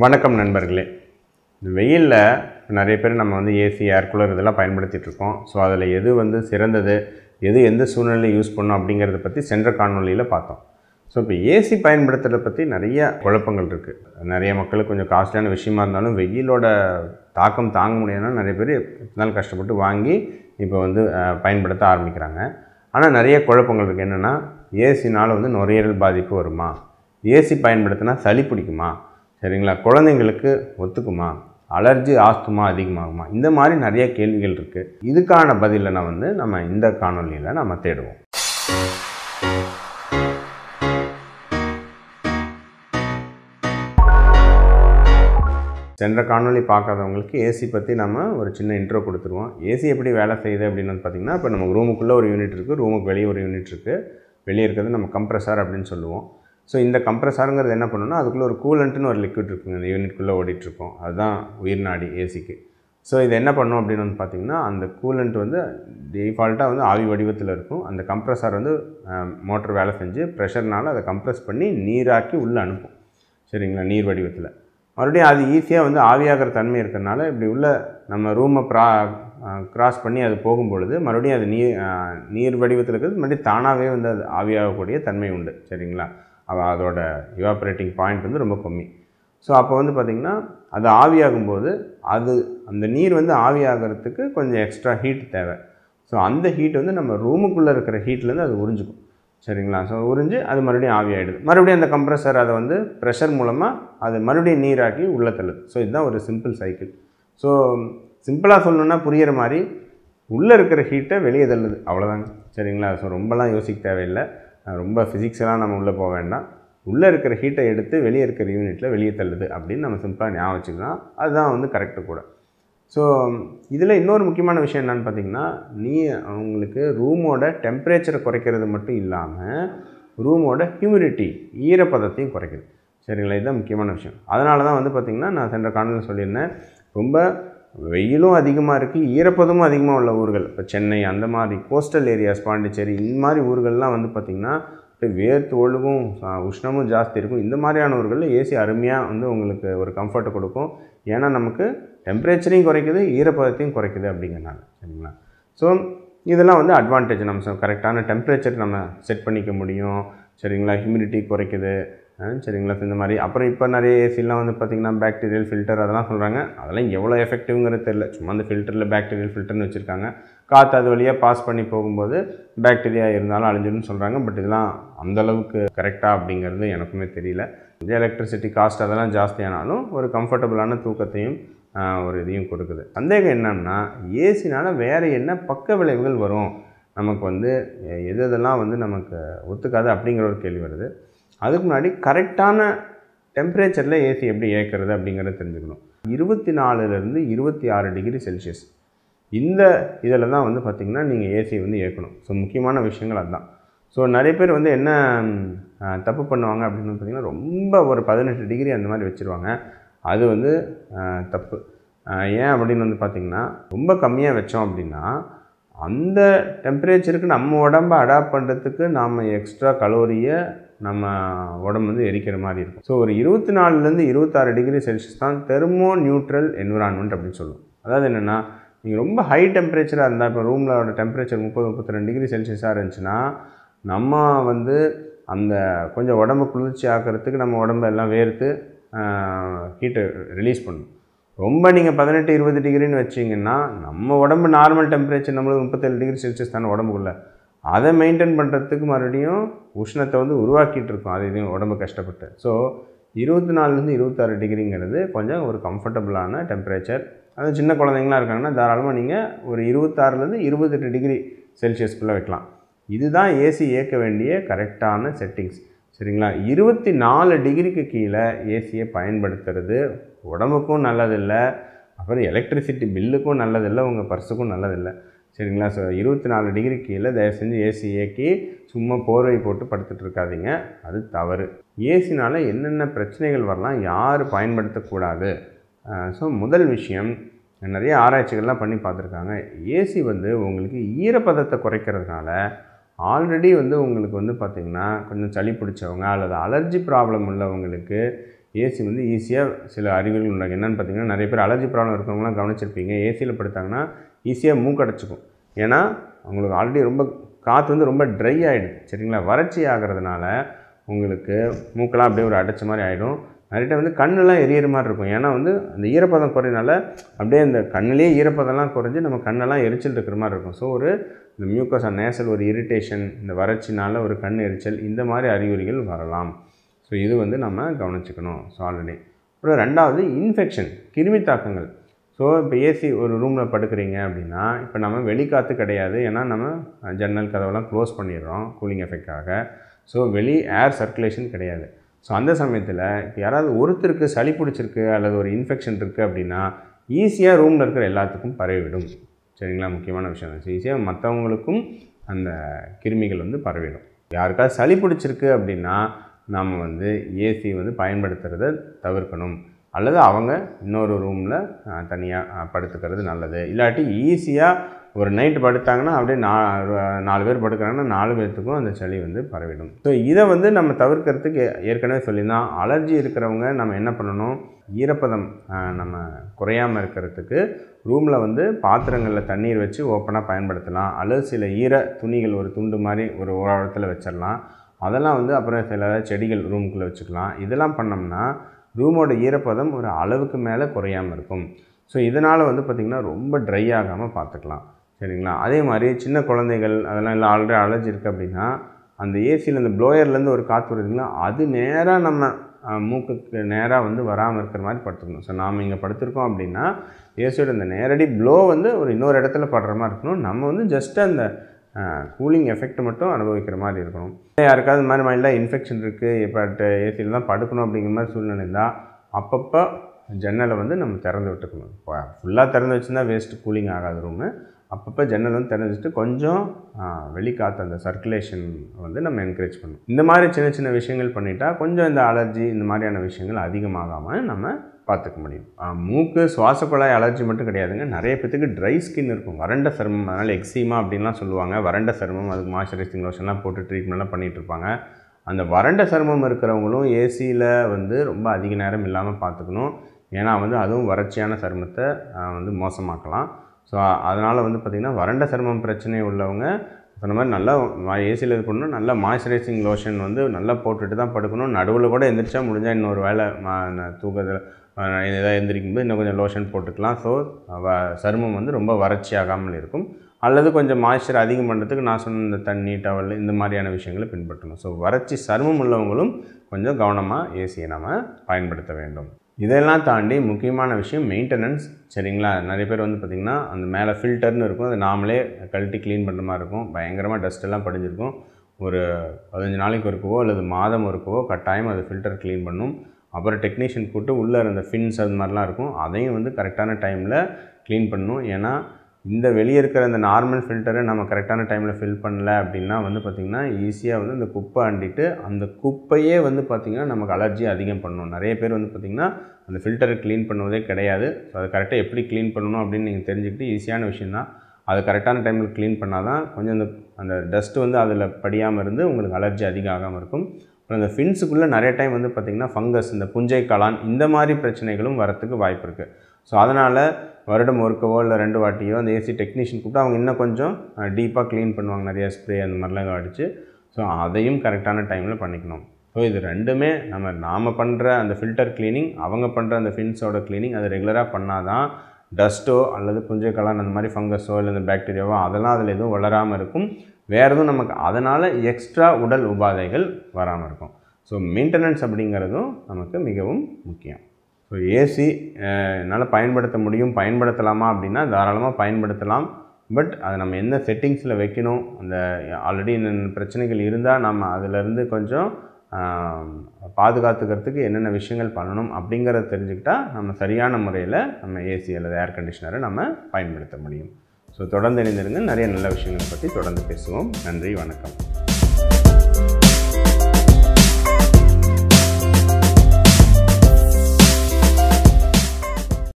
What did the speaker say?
வணக்கம் நண்பர்களே. வெயிலில் நிறைய பேர் நம்ம வந்து ஏசி ஏர் கூலர் இதெல்லாம் பயன்படுத்திகிட்ருக்கோம் ஸோ அதில் எது வந்து சிறந்தது எது எந்த சூழ்நிலையில் யூஸ் பண்ணும் அப்படிங்கிறத பற்றி சென்ற காணொலியில் பார்த்தோம். ஸோ இப்போ ஏசி பயன்படுத்துகிறத பற்றி நிறைய குழப்பங்கள் இருக்குது நிறைய மக்களுக்கு கொஞ்சம் காஸ்ட்லியான விஷயமா இருந்தாலும் வெயிலோட தாக்கம் தாங்க முடியாதுன்னா நிறைய பேர் நாள் கஷ்டப்பட்டு வாங்கி இப்போ வந்து பயன்படுத்த ஆரம்பிக்கிறாங்க. ஆனால் நிறைய குழப்பங்கள் இருக்குது என்னென்னா ஏசினால் வந்து நுரையீரல் பாதிப்பு வருமா? ஏசி பயன்படுத்தினா சளி பிடிக்குமா? சரிங்களா? குழந்தைங்களுக்கு ஒத்துக்குமா? அலர்ஜி ஆஸ்துமா அதிகமாகுமா? இந்த மாதிரி நிறைய கேள்விகள் இருக்குது இதுக்கான பதிலை நான் வந்து நம்ம இந்த காணொலியில் நம்ம தேடுவோம். சென்ற காணொளி பார்க்காதவங்களுக்கு ஏசி பற்றி நம்ம ஒரு சின்ன இன்ட்ரோ கொடுத்துருவோம். ஏசி எப்படி வேலை செய்யுது அப்படின்னு வந்து பார்த்திங்கன்னா இப்போ நம்ம ரூமுக்குள்ளே ஒரு யூனிட் இருக்குது ரூமுக்கு வெளியே ஒரு யூனிட் இருக்குது வெளியே இருக்கிறது நம்ம கம்ப்ரஸர் அப்படின்னு சொல்லுவோம். ஸோ இந்த கம்ப்ரஸாருங்கிறது என்ன பண்ணணும்னா அதுக்குள்ளே ஒரு கூலண்ட்டுன்னு ஒரு லிக்விட் இருக்குங்க. இந்த யூனிட்குள்ளே ஓடிட்டுருக்கோம். அதுதான் உயிர் நாடி ஏசிக்கு ஸோ இது என்ன பண்ணும் அப்படின்னு வந்து பார்த்திங்கன்னா அந்த கூலண்ட் வந்து டிஃபால்ட்டாக வந்து ஆவி வடிவத்தில் இருக்கும். அந்த கம்ப்ரஸர் வந்து மோட்டர் வேலை செஞ்சு ப்ரெஷர்னால அதை கம்ப்ரஸ் பண்ணி நீராக்கி உள்ளே அனுப்பும். சரிங்களா? நீர் வடிவத்தில். மறுபடியும் அது ஈஸியாக வந்து ஆவியாகிற தன்மை இருக்கிறனால இப்படி உள்ள நம்ம ரூமை ப்ரா கிராஸ் பண்ணி அது போகும்பொழுது மறுபடியும் அது நீர் நீர் வடிவத்தில் இருக்கிறது மறுபடியும் தானாகவே வந்து அது ஆவியாகக்கூடிய தன்மை உண்டு. சரிங்களா? அதோட இவாப்ரேட்டிங் பாயிண்ட் வந்து ரொம்ப கம்மி. ஸோ அப்போ வந்து பார்த்திங்கன்னா அது ஆவியாகும்போது அது அந்த நீர் வந்து ஆவியாகிறதுக்கு கொஞ்சம் எக்ஸ்ட்ரா ஹீட் தேவை. ஸோ அந்த ஹீட் வந்து நம்ம ரூமுக்குள்ளே இருக்கிற ஹீட்லேருந்து அது உறிஞ்சிக்கும். சரிங்களா? ஸோ உறிஞ்சு அது மறுபடியும் ஆவியாயிடுது. மறுபடியும் அந்த கம்ப்ரஸர் அதை வந்து ப்ரெஷர் மூலமாக அது மறுபடியும் நீராக்கி உள்ளே தள்ளுது. ஸோ இதுதான் ஒரு சிம்பிள் சைக்கிள் ஸோ சிம்பிளாக சொல்லணுன்னா புரியிற மாதிரி உள்ளே இருக்கிற ஹீட்டை வெளியே தள்ளுது. அவ்வளோதாங்க சரிங்களா? ஸோ ரொம்பலாம் யோசிக்க தேவையில்லை. ரொம்ப ஃபிசிக்ஸெலாம் நம்ம உள்ளே போக வேண்டாம். உள்ளே இருக்கிற ஹீட்டை எடுத்து வெளியே இருக்கிற யூனிட்டில் வெளியே தள்ளுது அப்படின்னு நம்ம சிம்பிளாக ஞாபகம் வச்சுக்கலாம் அதுதான் வந்து கரெக்டு கூட. ஸோ இதில் இன்னொரு முக்கியமான விஷயம் என்னென்னு பார்த்தீங்கன்னா நீ அவங்களுக்கு ரூமோட டெம்பரேச்சரை குறைக்கிறது மட்டும் இல்லாமல் ரூமோட ஹியூமிடிட்டி ஈரப்பதத்தையும் குறைக்குது. சரிங்களா? இதுதான் முக்கியமான விஷயம். அதனால தான் வந்து பார்த்திங்கன்னா நான் சென்ற காணொலியில் சொல்லியிருந்தேன். ரொம்ப வெயிலும் அதிகமாக இருக்குது ஈரப்பதமும் அதிகமாக உள்ள ஊர்கள். இப்போ சென்னை அந்த மாதிரி கோஸ்டல் ஏரியாஸ் பாண்டிச்சேரி இந்த மாதிரி ஊர்கள்லாம் வந்து பார்த்திங்கன்னா வேர்த்து ஒழுகும் உஷ்ணமும் ஜாஸ்தி இருக்கும். இந்த மாதிரியான ஊர்களில் ஏசி அருமையாக வந்து உங்களுக்கு ஒரு கம்ஃபர்ட்டை கொடுக்கும். ஏன்னா நமக்கு டெம்பரேச்சரையும் குறைக்குது ஈரப்பதத்தையும் குறைக்குது அப்படிங்கிறனால. சரிங்களா? ஸோ இதெல்லாம் வந்து அட்வான்டேஜ் நம்ம கரெக்டான டெம்பரேச்சர் நம்ம செட் பண்ணிக்க முடியும். சரிங்களா? ஹியூமிடிட்டி குறைக்குது. ஆ, சரிங்களா இந்த மாதிரி. அப்புறம் இப்போ நிறைய ஏசிலாம் வந்து பார்த்திங்கன்னா பேக்டீரியல் ஃபில்டர் அதெல்லாம் சொல்கிறாங்க அதெல்லாம் எவ்வளோ எஃபெக்டிவ்ங்கிறது தெரியல. சும்மா அந்த ஃபில்டரில் பேக்டீரியல் ஃபில்டர்னு வச்சுருக்காங்க. காற்று அது வழியாக பாஸ் பண்ணி போகும்போது பேக்டீரியா இருந்தாலும் அழிஞ்சிடும்னு சொல்கிறாங்க பட் இதெல்லாம் அந்தளவுக்கு கரெக்டாக அப்படிங்கிறது எனக்குமே தெரியல. இந்த எலக்ட்ரிசிட்டி காஸ்ட் அதெல்லாம் ஜாஸ்தியானாலும் ஒரு கம்ஃபர்டபுளான தூக்கத்தையும் ஒரு இதையும் கொடுக்குது. சந்தேகம் என்னன்னா ஏசினால் வேறு என்ன பக்க விளைவுகள் வரும்? நமக்கு வந்து எது எதெல்லாம் வந்து நமக்கு ஒத்துக்காது அப்படிங்கிற ஒரு கேள்வி வருது. அதுக்கு முன்னாடி கரெக்டான டெம்பரேச்சரில் ஏசி எப்படி இயக்கிறது அப்படிங்கிறத தெரிஞ்சுக்கணும். இருபத்தி நாலுலேருந்து இருபத்தி ஆறு டிகிரி செல்சியஸ். இந்த இதில் தான் வந்து பார்த்திங்கன்னா நீங்கள் ஏசி வந்து இயக்கணும். ஸோ முக்கியமான விஷயங்கள் அதுதான். ஸோ நிறைய பேர் வந்து என்ன தப்பு பண்ணுவாங்க அப்படின்னு பார்த்திங்கன்னா ரொம்ப ஒரு பதினெட்டு டிகிரி அந்த மாதிரி வச்சுருவாங்க. அது வந்து தப்பு. ஏன் அப்படின்னு வந்து பார்த்திங்கன்னா ரொம்ப கம்மியாக வச்சோம் அப்படின்னா அந்த டெம்பரேச்சருக்கு நம்ம உடம்ப அடாப்ட் பண்ணுறதுக்கு நாம் எக்ஸ்ட்ரா கலோரியை நம்ம உடம்பு வந்து எரிக்கிற மாதிரி இருக்கும். ஸோ ஒரு இருபத்தி நாலுலேருந்து இருபத்தாறு டிகிரி செல்சியஸ் தான் தெர்மோ நியூட்ரல் என்விரான்மெண்ட் அப்படின்னு சொல்லுவோம். அதாவது என்னென்னா நீங்கள் ரொம்ப ஹை டெம்பரேச்சராக இருந்தால் இப்போ ரூமில் டெம்பரேச்சர் முப்பது முப்பத்தி ரெண்டு டிகிரி செல்சியஸாக இருந்துச்சுன்னா நம்ம வந்து அந்த கொஞ்சம் உடம்பு குளிர்ச்சி ஆக்கிறதுக்கு நம்ம உடம்பு எல்லாம் வேர்த்து ஹீட்டை ரிலீஸ் பண்ணும். ரொம்ப நீங்கள் பதினெட்டு இருபது டிகிரின்னு வச்சிங்கன்னா நம்ம உடம்பு நார்மல் டெம்பரேச்சர் நம்மளுக்கு முப்பத்தேழு டிகிரி செல்சியஸ் தானே உடம்புக்குள்ளே. அதை மெயின்டைன் பண்ணுறதுக்கு மறுபடியும் உஷ்ணத்தை வந்து உருவாக்கிட்டு இருக்கோம் அது இதையும் உடம்பு கஷ்டப்பட்டு. ஸோ இருபத்தி நாலுலேருந்து இருபத்தாறு டிகிரிங்கிறது கொஞ்சம் ஒரு கம்ஃபர்டபுளான டெம்பரேச்சர் அது சின்ன குழந்தைங்களாம் இருக்காங்கன்னா தாராளமாக நீங்கள் ஒரு இருபத்தாறுலேருந்து இருபத்தெட்டு டிகிரி செல்சியஸ்க்குள்ளே வைக்கலாம். இதுதான் ஏசி இயக்க வேண்டிய கரெக்டான செட்டிங்ஸ் சரிங்களா? இருபத்தி நாலு டிகிரிக்கு கீழே ஏசியை பயன்படுத்துறது உடம்புக்கும் நல்லதில்லை. அப்புறம் எலக்ட்ரிசிட்டி பில்லுக்கும் நல்லதில்லை. உங்கள் பர்ஸுக்கும் நல்லதில்லை. சரிங்களா? ஸோ இருபத்தி நாலு டிகிரி கீழே தயவு செஞ்சு ஏசி இயக்கி சும்மா போர்வை போட்டு படுத்துட்டு இருக்காதீங்க. அது தவறு. ஏசினால் என்னென்ன பிரச்சனைகள் வரலாம் யார் பயன்படுத்தக்கூடாது? ஸோ முதல் விஷயம் நிறைய ஆராய்ச்சிகள்லாம் பண்ணி பார்த்துருக்காங்க. ஏசி வந்து உங்களுக்கு ஈரப்பதத்தை குறைக்கிறதுனால ஆல்ரெடி வந்து உங்களுக்கு வந்து பார்த்திங்கன்னா கொஞ்சம் சளி பிடிச்சவங்க அல்லது அலர்ஜி ப்ராப்ளம் உள்ளவங்களுக்கு ஏசி வந்து ஈஸியாக சில அறிகுறிகள் உண்டாகும் என்னென்னு பார்த்தீங்கன்னா நிறைய பேர் அலர்ஜி ப்ராப்ளம் இருக்கவங்களாம் கவனிச்சிருப்பீங்க. ஏசியில் படுத்தாங்கன்னா ஈஸியாக மூக்கடைச்சிக்கும் ஏன்னா அவங்களுக்கு ஆல்ரெடி ரொம்ப காற்று வந்து ரொம்ப ட்ரை ஆகிடுது சரிங்களா? வறட்சி ஆகிறதுனால உங்களுக்கு மூக்கெல்லாம் அப்படியே ஒரு அடைச்ச மாதிரி ஆகிடும் நிறைய வந்து கண்ணெல்லாம் எரியற மாதிரி இருக்கும். ஏன்னா வந்து அந்த ஈரப்பதம் குறையினால அப்படியே அந்த கண்ணிலே ஈரப்பதம்லாம் குறைஞ்சி நம்ம கண்ணெல்லாம் எரிச்சல் இருக்கிற மாதிரி இருக்கும். ஸோ ஒரு இந்த மியூக்கஸ் நேசல் ஒரு இரிட்டேஷன் இந்த வறட்சினால் ஒரு கண் எரிச்சல் இந்த மாதிரி அறிகுறிகள் வரலாம். ஸோ இது வந்து நம்ம கவனிச்சுக்கணும். ஸோ ஆல்ரெடி அப்புறம் ரெண்டாவது இன்ஃபெக்ஷன் கிருமி தாக்கங்கள். ஸோ இப்போ ஏசி ஒரு ரூமில் படுக்கிறீங்க அப்படின்னா இப்போ நம்ம வெளிக்காற்று கிடையாது. ஏன்னா நம்ம ஜன்னல் கதவெல்லாம் க்ளோஸ் பண்ணிடுறோம் கூலிங் எஃபெக்டாக ஸோ வெளி ஏர் சர்க்குலேஷன் கிடையாது. ஸோ அந்த சமயத்தில் இப்போ யாராவது ஒருத்தருக்கு சளி பிடிச்சிருக்கு அல்லது ஒரு இன்ஃபெக்ஷன் இருக்குது அப்படின்னா ஈஸியாக ரூமில் இருக்கிற எல்லாத்துக்கும் பரவிவிடும். சரிங்களா? முக்கியமான விஷயம் ஈஸியாக மற்றவங்களுக்கும் அந்த கிருமிகள் வந்து பரவிடும். யாருக்காவது சளி பிடிச்சிருக்கு அப்படின்னா நாம் வந்து ஏசி வந்து பயன்படுத்துகிறத தவிர்க்கணும். அல்லது அவங்க இன்னொரு ரூமில் தனியாக படுத்துக்கிறது நல்லது. இல்லாட்டி ஈஸியாக ஒரு நைட்டு படுத்தாங்கன்னா அப்படியே நா நாலு பேர் படுக்கிறாங்கன்னா நாலு பேர்த்துக்கும் அந்த சளி வந்து பரவிடும். ஸோ இதை வந்து நம்ம தவிர்க்கிறதுக்கு ஏற்கனவே சொல்லியிருந்தோம். அலர்ஜி இருக்கிறவங்க நம்ம என்ன பண்ணணும்? ஈரப்பதம் நம்ம குறையாமல் இருக்கிறதுக்கு ரூமில் வந்து பாத்திரங்களில் தண்ணீர் வச்சு ஓப்பனாக பயன்படுத்தலாம். அல்லது சில ஈர துணிகள் ஒரு துண்டு மாதிரி ஒரு ஓரத்தில் வச்சிடலாம். அதெல்லாம் வந்து அப்புறம் சில செடிகள் ரூமுக்குள்ளே வச்சுக்கலாம். இதெல்லாம் பண்ணோம்னா ரூமோட ஈரப்பதம் ஒரு அளவுக்கு மேலே குறையாமல் இருக்கும். ஸோ இதனால் வந்து பார்த்திங்கன்னா ரொம்ப ட்ரை ஆகாமல் பார்த்துக்கலாம் சரிங்களா? அதே மாதிரி சின்ன குழந்தைகள் அதெல்லாம் இல்லை ஆல்ரெடி அலர்ஜி இருக்குது அப்படின்னா அந்த ஏசியில் அந்த ப்ளோயர்லேருந்து ஒரு காற்று வருதுங்களா அது நேராக நம்ம மூக்குக்கு நேராக வந்து வராமல் இருக்கிற மாதிரி படுத்துக்கணும். ஸோ நாம் இங்கே படுத்திருக்கோம் அப்படின்னா ஏசியோட இந்த நேரடி ப்ளோ வந்து ஒரு இன்னொரு இடத்துல படுற மாதிரி இருக்கணும். நம்ம வந்து ஜஸ்ட் அந்த கூலிங் எஃபெக்ட் மட்டும் அனுபவிக்கிற மாதிரி இருக்கணும். யாருக்காவது இந்த மாதிரி மைல்டாக இன்ஃபெக்ஷன் இருக்குது இப்போ ஏசியில் தான் படுக்கணும் அப்படிங்கிற மாதிரி சூழ்நிலை இருந்தால் அப்பப்போ ஜன்னலை வந்து நம்ம திறந்து விட்டுக்கணும். இப்போ ஃபுல்லாக திறந்து வச்சுருந்தா வேஸ்ட்டு கூலிங் ஆகாத ரூமு அப்பப்போ ஜன்னல் வந்து திறந்து வச்சுட்டு கொஞ்சம் வெளிக்காற்று அந்த சர்க்குலேஷன் வந்து நம்ம என்கரேஜ் பண்ணணும். இந்த மாதிரி சின்ன சின்ன விஷயங்கள் பண்ணிட்டா கொஞ்சம் இந்த அலர்ஜி இந்த மாதிரியான விஷயங்கள் அதிகமாகாமல் நம்ம பார்த்துக்க முடியும். மூக்கு சுவாச குழாய் அலர்ஜி மட்டும் கிடையாதுங்க. நிறைய பேத்துக்கு ட்ரை ஸ்கின் இருக்கும். வறண்ட சருமம் அதனால் எக்ஸிமா அப்படின்லாம் சொல்லுவாங்க. வறண்ட சருமம் அதுக்கு மாய்ஸ்சரைசிங் லோஷன்லாம் போட்டு ட்ரீட்மெண்ட்லாம் பண்ணிகிட்டு இருப்பாங்க. அந்த வறண்ட சருமம் இருக்கிறவங்களும் ஏசியில் வந்து ரொம்ப அதிக நேரம் இல்லாமல் பார்த்துக்கணும். ஏன்னா வந்து அதுவும் வறட்சியான சருமத்தை வந்து மோசமாக்கலாம். ஸோ அதனால் வந்து பார்த்திங்கன்னா வறண்ட சருமம் பிரச்சனை உள்ளவங்க சொன்ன மாதிரி நல்லா ஏசியில் இது பண்ணணும். நல்லா மாய்ஸ்சரைசிங் லோஷன் வந்து நல்லா போட்டுட்டு தான் படுக்கணும். நடுவில் கூட எந்திரிச்சா முடிஞ்சால் இன்னொரு வேலை தூக்கத்தில் ஏதாவது எந்திரிக்கும்போது இன்னும் கொஞ்சம் லோஷன் போட்டுக்கலாம். ஸோ சருமம் வந்து ரொம்ப வறட்சி ஆகாமல் இருக்கும். அல்லது கொஞ்சம் மாய்ஸ்சர் அதிகம் பண்ணுறதுக்கு நான் சொன்ன இந்த தண்ணி டவல் இந்த மாதிரியான விஷயங்களை பின்பற்றணும். ஸோ வறட்சி சருமம் உள்ளவங்களும் கொஞ்சம் கவனமாக ஏசியை நம்ம பயன்படுத்த வேண்டும். இதெல்லாம் தாண்டி முக்கியமான விஷயம் மெயின்டெனன்ஸ் சரிங்களா? நிறைய பேர் வந்து பார்த்திங்கன்னா அந்த மேலே ஃபில்டர்னு இருக்கும். அதை நாமளே கழட்டி க்ளீன் பண்ணுற மாதிரி இருக்கும். பயங்கரமாக டஸ்ட்டெல்லாம் படிஞ்சிருக்கும். ஒரு பதினஞ்சு நாளைக்கு ஒருக்கவோ அல்லது மாதம் ஒருக்கவோ கட்டாயம் அது ஃபில்டர் க்ளீன் பண்ணும். அப்புறம் டெக்னீஷியன் கூப்பிட்டு உள்ளே இருந்த ஃபின்ஸ் அது மாதிரிலாம் இருக்கும். அதையும் வந்து கரெக்டான டைமில் க்ளீன் பண்ணணும். ஏன்னா இந்த வெளியே இருக்கிற அந்த நார்மல் ஃபில்டரை நம்ம கரெக்டான டைமில் ஃபில் பண்ணல அப்படின்னா வந்து பார்த்திங்கன்னா ஈஸியாக வந்து அந்த குப்பை அண்டிட்டு அந்த குப்பையே வந்து பார்த்திங்கன்னா நமக்கு அலர்ஜி அதிகம் பண்ணணும் நிறைய பேர் வந்து பார்த்திங்கன்னா அந்த ஃபில்டரை க்ளீன் பண்ணுவதே கிடையாது. ஸோ அதை கரெக்டாக எப்படி க்ளீன் பண்ணணும் அப்படின்னு நீங்கள் தெரிஞ்சுக்கிட்டு ஈஸியான விஷயந்தான் அது கரெக்டான டைமில் க்ளீன் பண்ணால் தான் கொஞ்சம் அந்த அந்த டஸ்ட்டு வந்து அதில் படியாமல் இருந்து உங்களுக்கு அலர்ஜி அதிகம் ஆகாமல் இருக்கும். அப்புறம் இந்த ஃபின்ஸுக்குள்ளே நிறைய டைம் வந்து பார்த்திங்கன்னா ஃபங்கஸ் இந்த புஞ்சை காளான் இந்த மாதிரி பிரச்சனைகளும் வரத்துக்கு வாய்ப்பு இருக்குது ஸோ அதனால் வருடம் ஒருக்கவோ இல்லை ரெண்டு வாட்டியோ அந்த ஏசி டெக்னீஷியன் கூப்பிட்டு அவங்க இன்னும் கொஞ்சம் டீப்பாக க்ளீன் பண்ணுவாங்க. நிறையா ஸ்ப்ரே அந்த மாதிரிலாம் அடித்து ஸோ அதையும் கரெக்டான டைமில் பண்ணிக்கணும். ஸோ இது ரெண்டுமே நம்ம நாம் பண்ணுற அந்த ஃபில்டர் க்ளீனிங் அவங்க பண்ணுற அந்த ஃபின்ஸோட க்ளீனிங் அது ரெகுலராக பண்ணால் தான் டஸ்ட்டோ அல்லது புஞ்சக்கலான் அந்த மாதிரி ஃபங்கஸோ இல்லை இந்த பாக்டீரியாவோ அதெல்லாம் அதில் எதுவும் வளராமல் இருக்கும். வேறு எதுவும் நமக்கு அதனால் எக்ஸ்ட்ரா உடல் உபாதைகள் வராமல் இருக்கும். ஸோ மெயின்டெனன்ஸ் அப்படிங்கிறதும் நமக்கு மிகவும் முக்கியம். ஸோ ஏசி என்னால் பயன்படுத்த முடியும். பயன்படுத்தலாமா அப்படின்னா தாராளமாக பயன்படுத்தலாம். பட் அதை நம்ம எந்த செட்டிங்ஸில் வைக்கணும்? அந்த ஆல்ரெடி என்னென்ன பிரச்சனைகள் இருந்தால் நம்ம அதிலிருந்து கொஞ்சம் பாதுகாத்துக்கிறதுக்கு என்னென்ன விஷயங்கள் பண்ணணும் அப்படிங்கிறத தெரிஞ்சுக்கிட்டால் நம்ம சரியான முறையில் நம்ம ஏசி அல்லது ஏர் கண்டிஷனரை நம்ம பயன்படுத்த முடியும். ஸோ தொடர்ந்து இணைந்திருங்க நிறைய நல்ல விஷயங்களை பற்றி தொடர்ந்து பேசுவோம். நன்றி வணக்கம்.